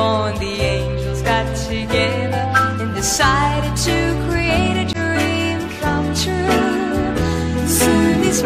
born, the angels got together and decided to create a dream come true. Soon these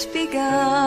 disfigured.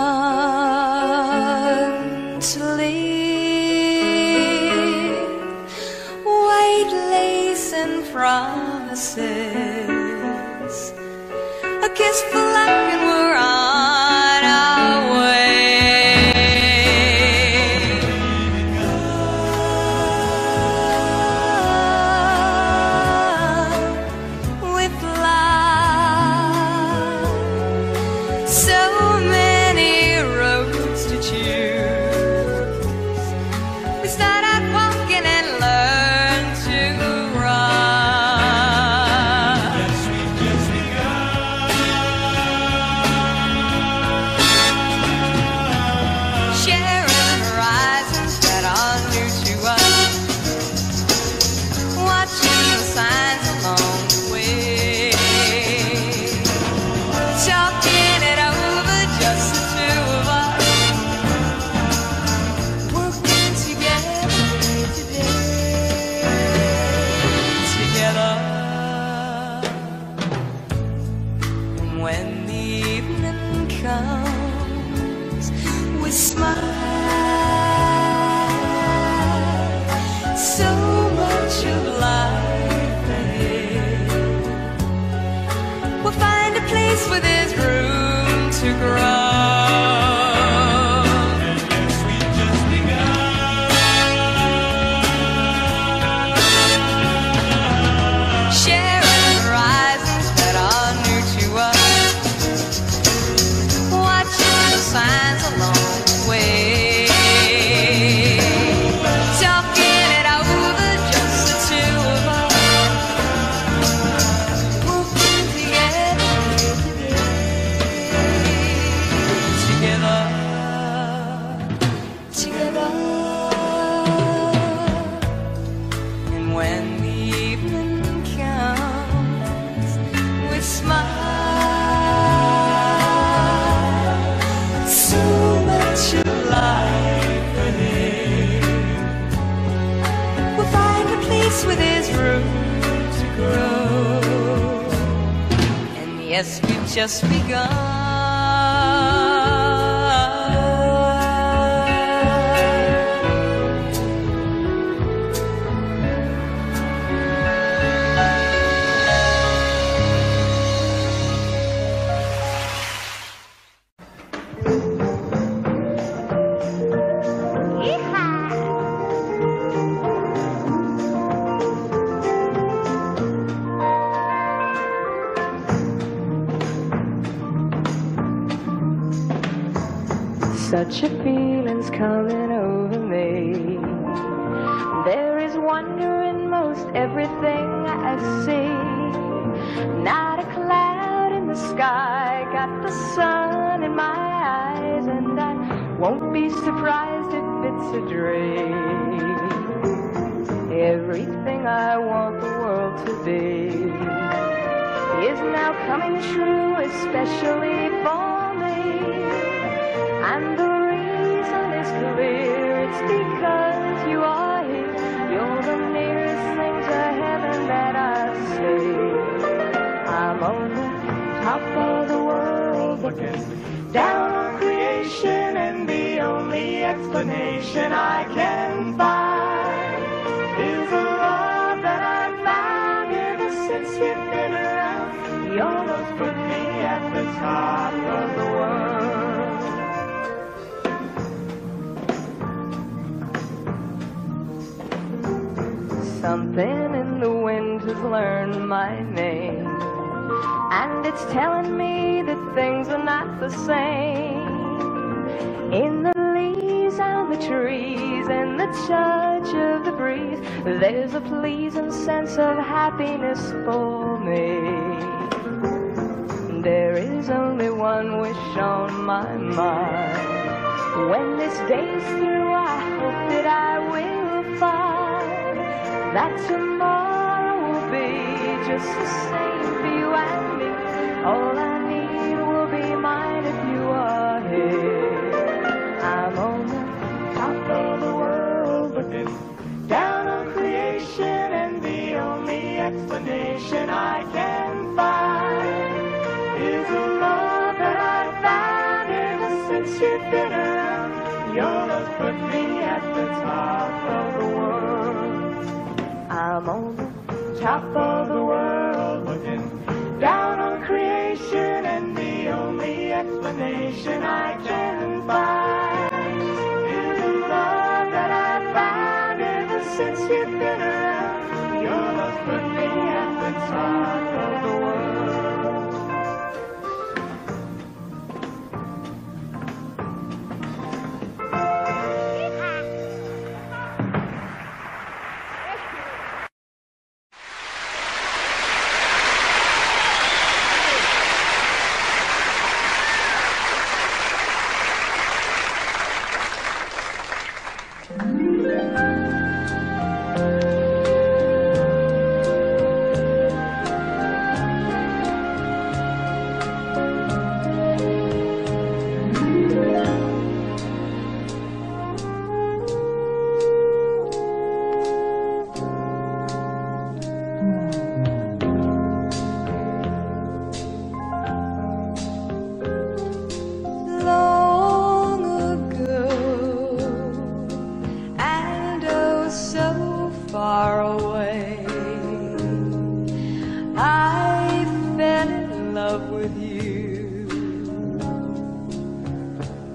Yes, we've just begun. Wonder in most everything I see. Not a cloud in the sky, got the sun in my eyes, and I won't be surprised if it's a dream. Everything I want the world to be is now coming true, especially for me. And the reason is clear, it's because you are down on creation, and the only explanation I can find is the love that I've found ever since you've been around. You almost put me at the top of the world. Something in the wind has learned my name. And it's telling me that things are not the same. In the leaves and the trees and the touch of the breeze, there's a pleasing sense of happiness for me. There is only one wish on my mind. When this day's through, I hope that I will find that tomorrow will be just the same for you and. All I need will be mine if you are here. I'm on the top of the world looking down on creation, and the only explanation I can find is the love that I've found ever since you've been around. Your love put me at the top of the world. I'm on the top of the world explanation I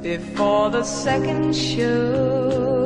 before the second show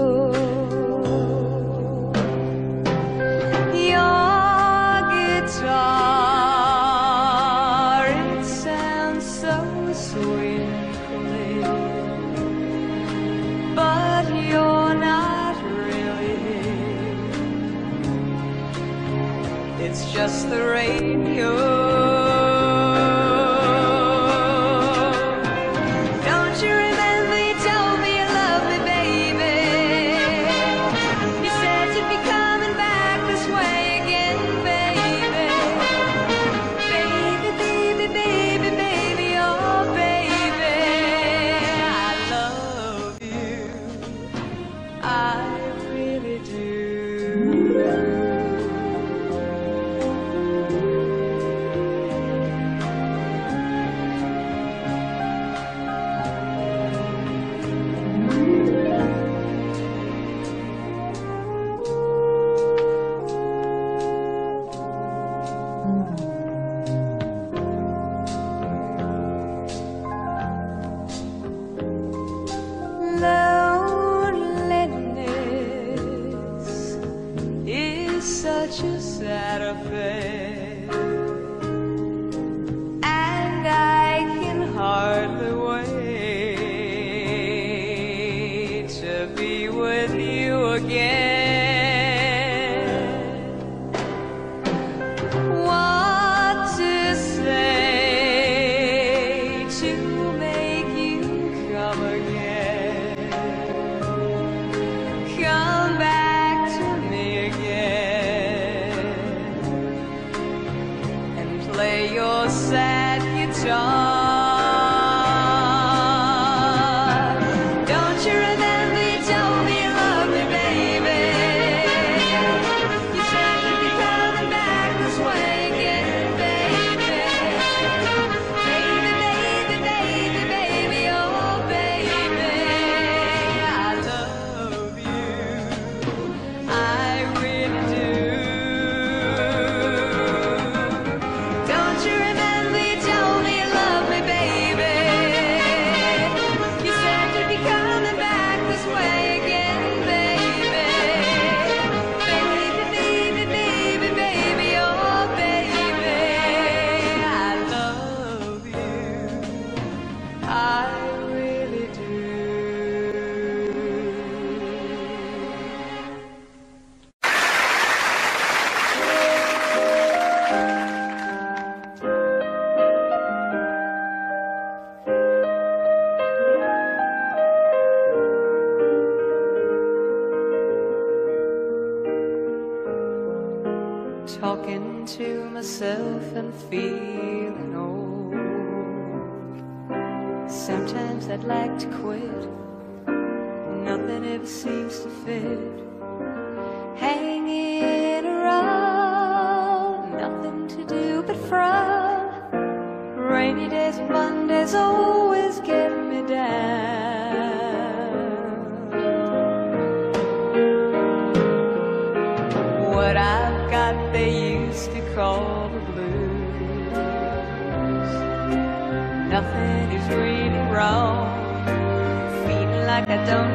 from. Rainy days, and Mondays always get me down. What I've got, they used to call the blues. Nothing is really wrong. Feeling like I don't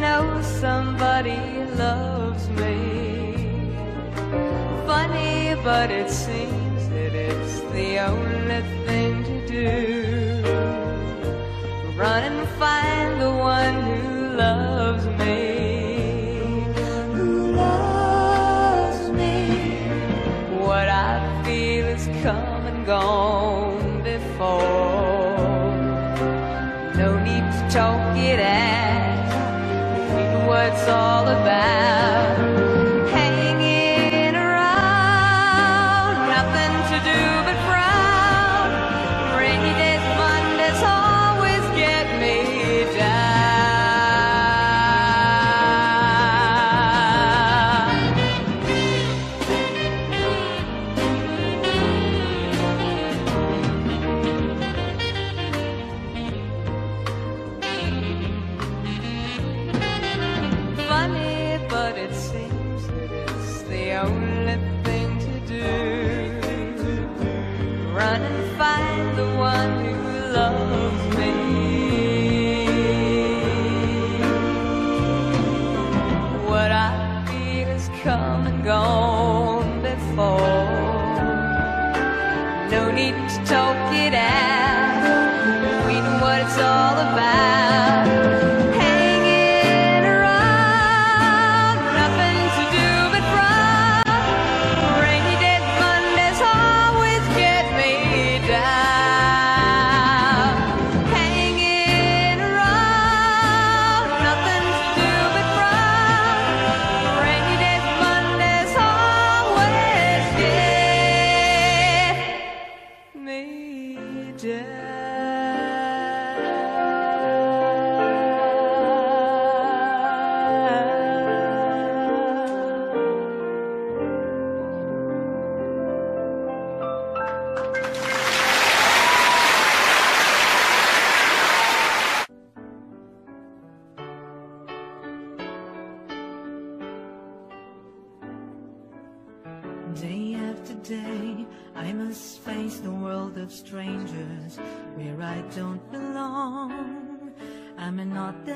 know somebody loves me. Funny, but it seems that it's the only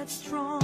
strong.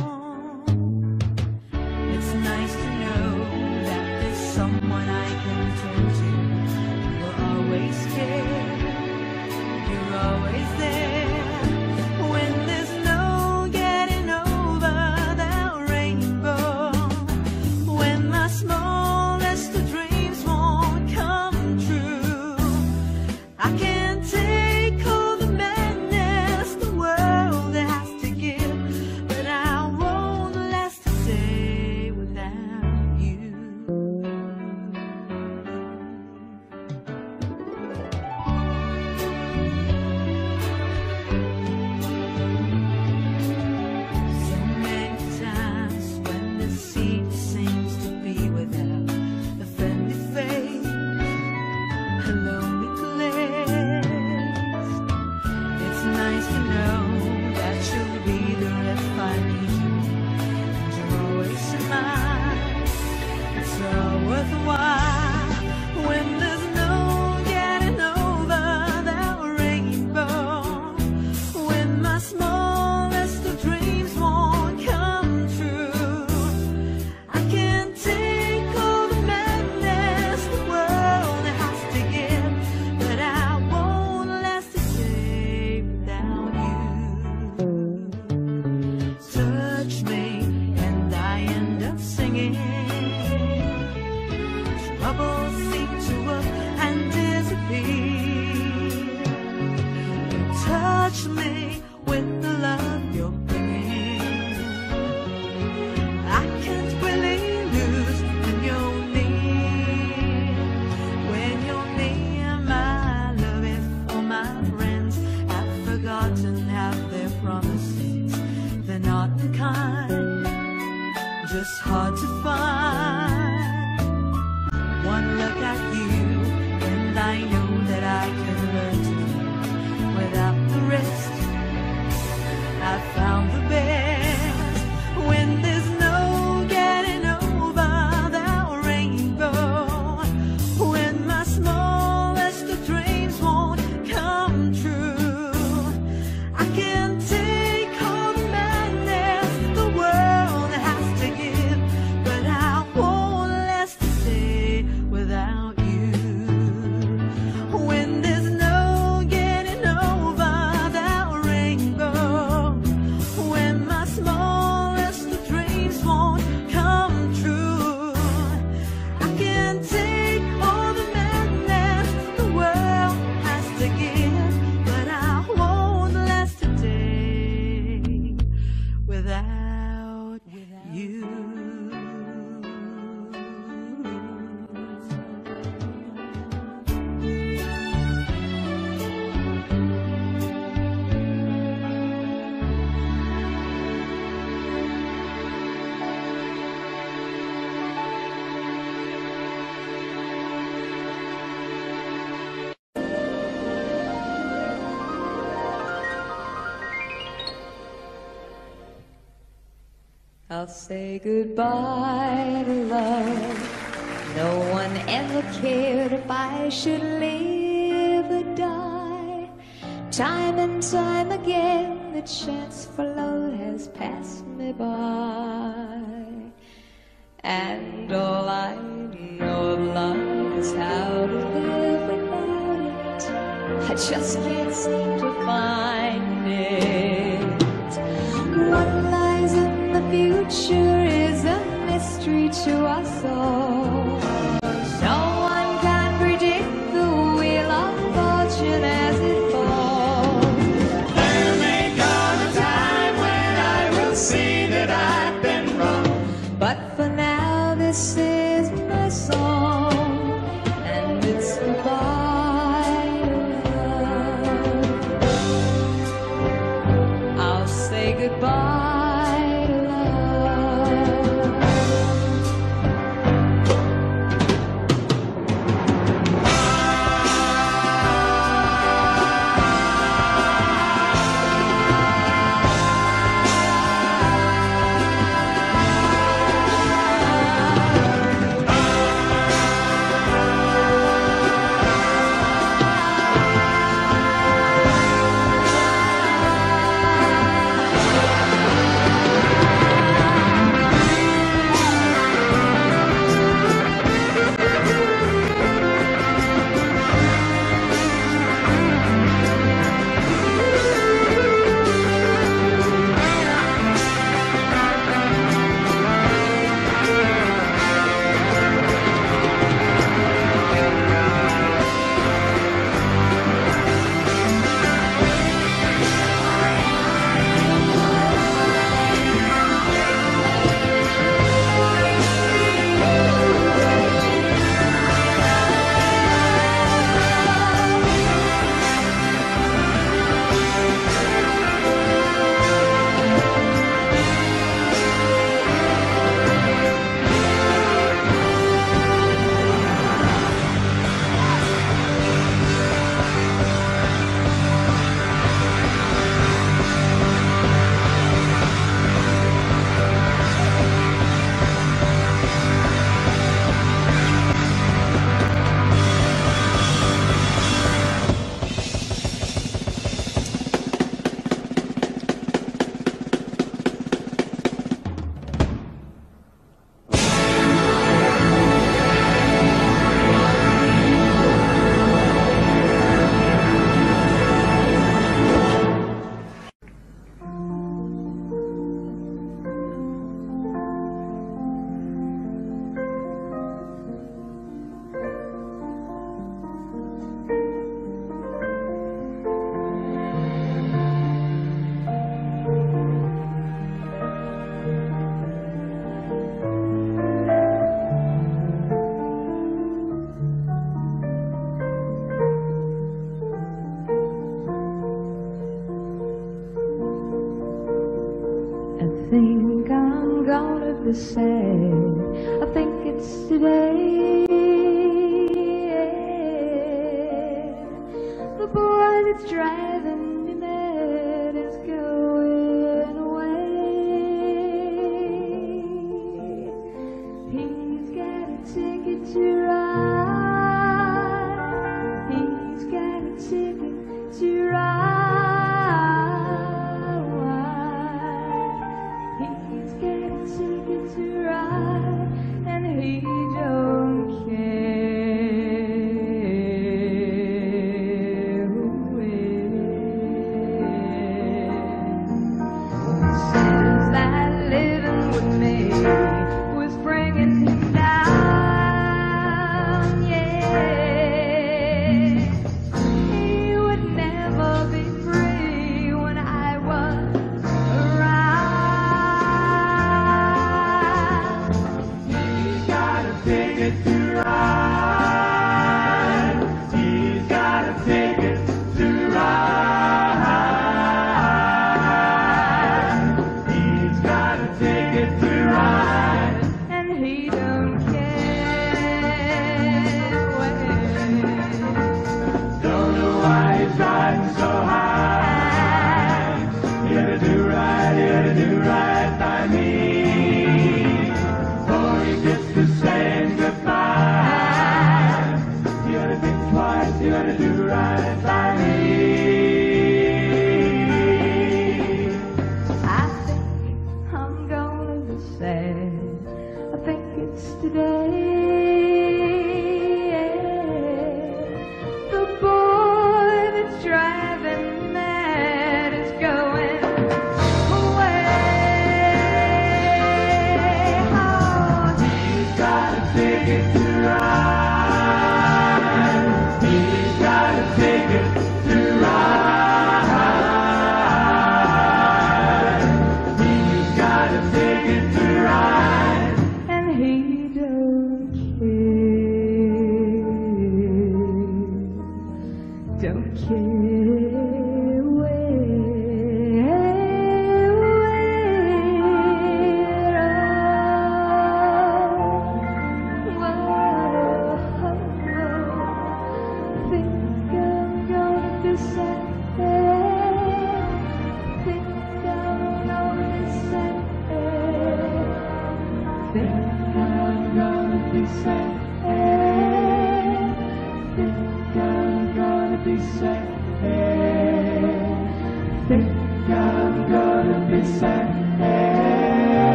say goodbye to love. No one ever cared if I should live or die. Time and time again, the chance for love has passed me by. And all I know of love is how to live without it. I just can't seem to find it. Sure is a mystery to us all. think I'm gonna be sad. I think it's today. The boy that's driving. fine by me.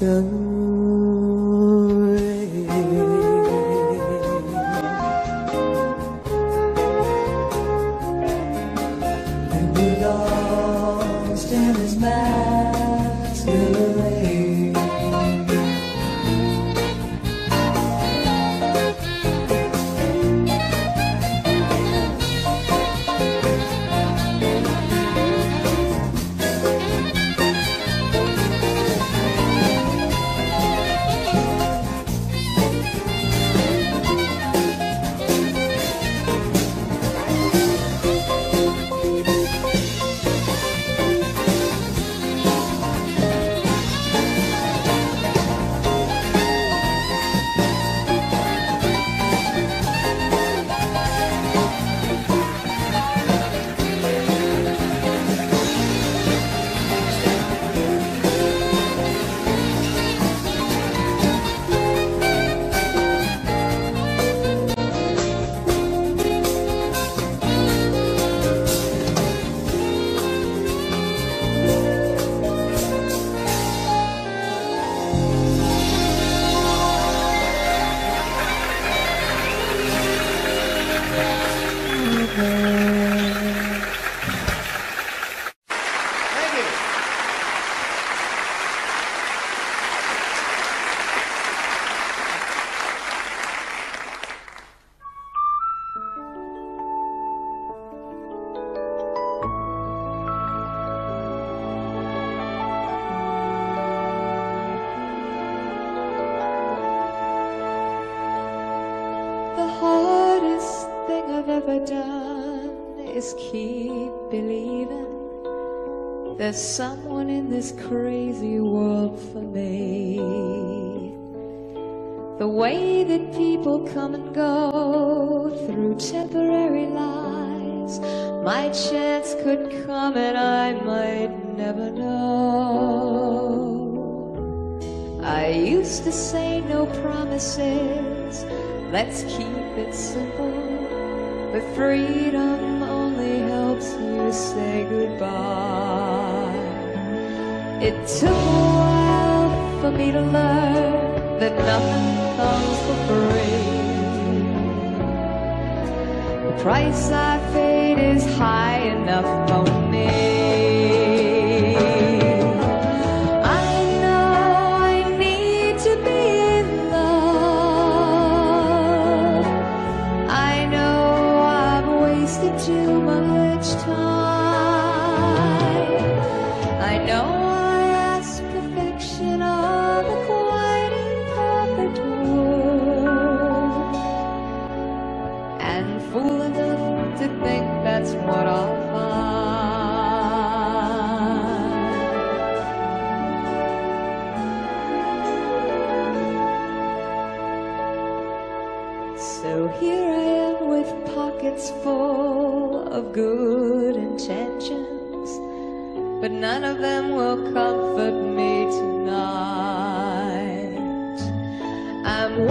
等 there's someone in this crazy world for me. The way that people come and go through temporary lives, my chance could come and I might never know. I used to say no promises, let's keep it simple. But freedom only helps you say goodbye. It took a while for me to learn that nothing comes for free. The price I paid is high enough So here I am with pockets full of good intentions, but none of them will comfort me tonight. I'm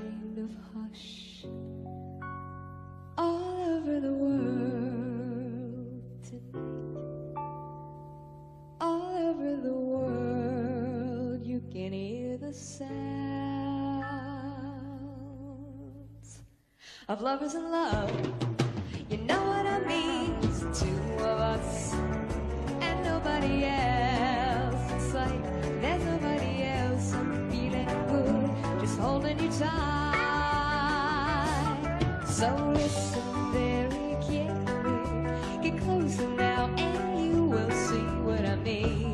kind of hush all over the world tonight. All over the world, you can hear the sounds of lovers in love. You know what I mean? It's two of us and nobody else. time. So listen very carefully, get closer now, and you will see what I mean.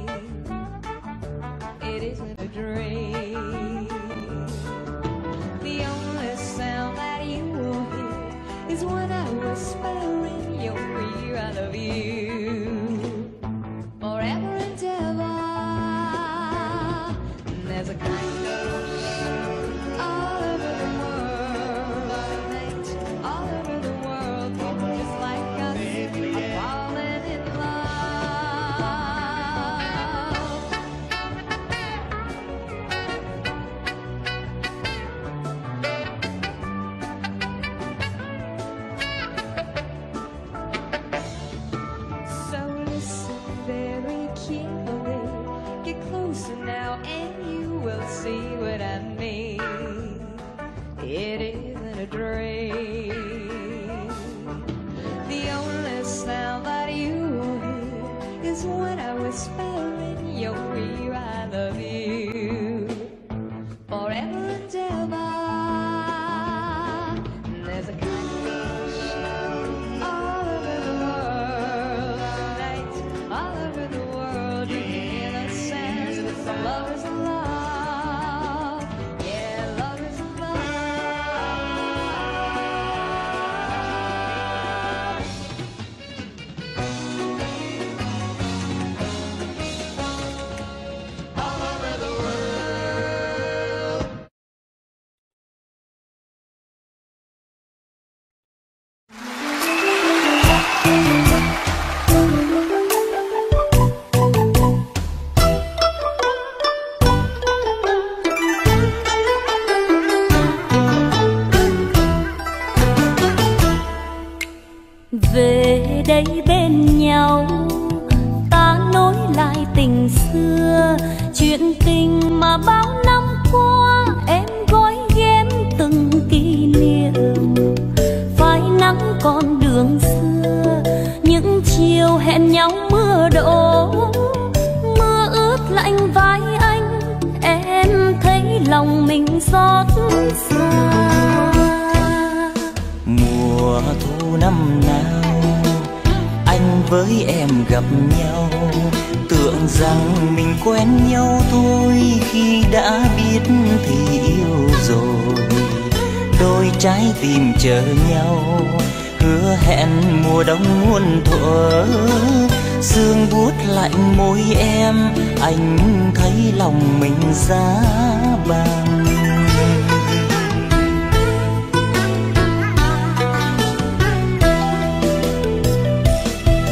Anh thấy lòng mình giá băng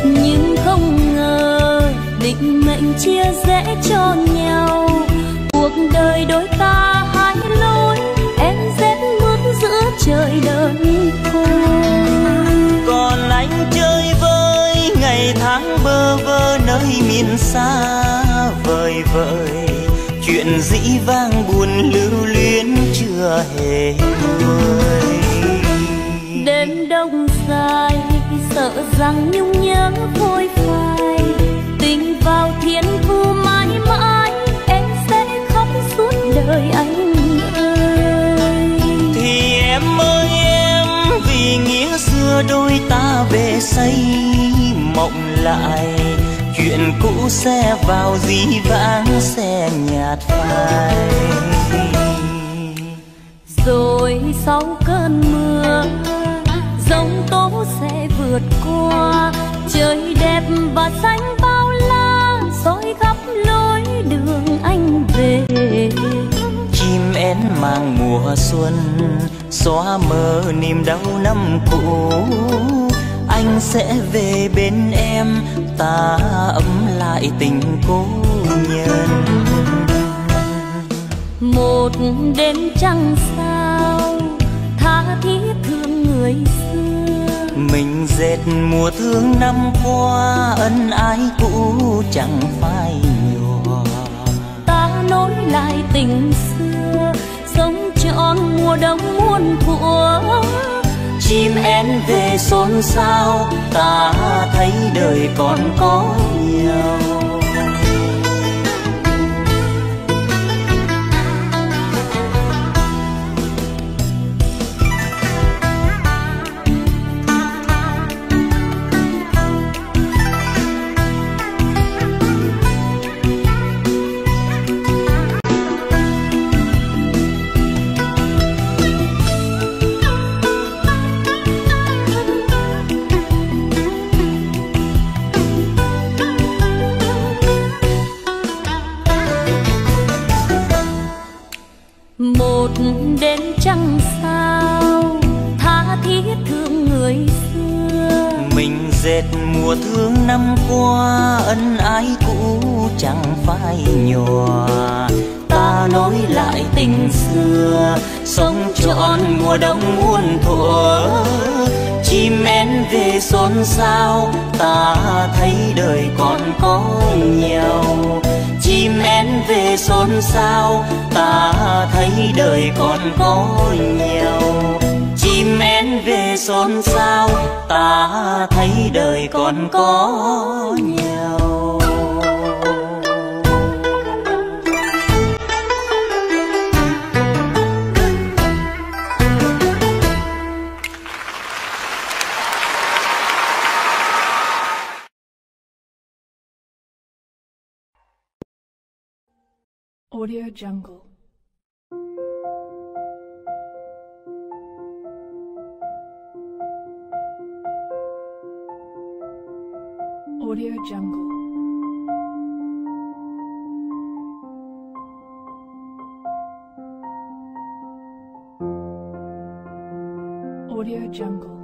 nhưng không ngờ định mệnh chia rẽ cho nhau. Cuộc đời đôi ta hai lối em rét mướt giữa trời đơn côi còn anh chơi với ngày tháng bơ vơ nơi miền xa vời vợi chuyện dĩ vang buồn lưu luyến chưa hề nguôi đêm đông dài sợ rằng nhung nhớ phôi phai. Tình vào thiên thu mãi mãi em sẽ khóc suốt đời anh ơi. Thì em ơi em vì nghĩa xưa đôi ta về xây mộng lại chuyện cũ sẽ vào dĩ vãng sẽ nhạt phai. Rồi sau cơn mưa giông tố sẽ vượt qua. Trời đẹp và xanh bao la soi khắp lối đường anh về. Chim én mang mùa xuân xóa mờ niềm đau năm cũ anh sẽ về bên em. Ta ấm lại tình cố nhân. Một đêm trăng sao tha thiết thương người xưa. Mình dệt mùa thương năm qua ân ái cũ chẳng phai nhòa. Ta nối lại tình xưa sống trọn mùa đông muôn thuở chim én về xôn xao ta thấy đời còn có nhiều. Mùa thương năm qua, ân ái cũ chẳng phai nhòa. Ta nối lại tình xưa, sống trọn mùa đông muôn thuở. Chim én về xôn xao, ta thấy đời còn có nhiều. Chim én về xôn xao, ta thấy đời còn có nhiều chim én về xôn xao ta thấy đời còn có nhau Audio Jungle. Jungle.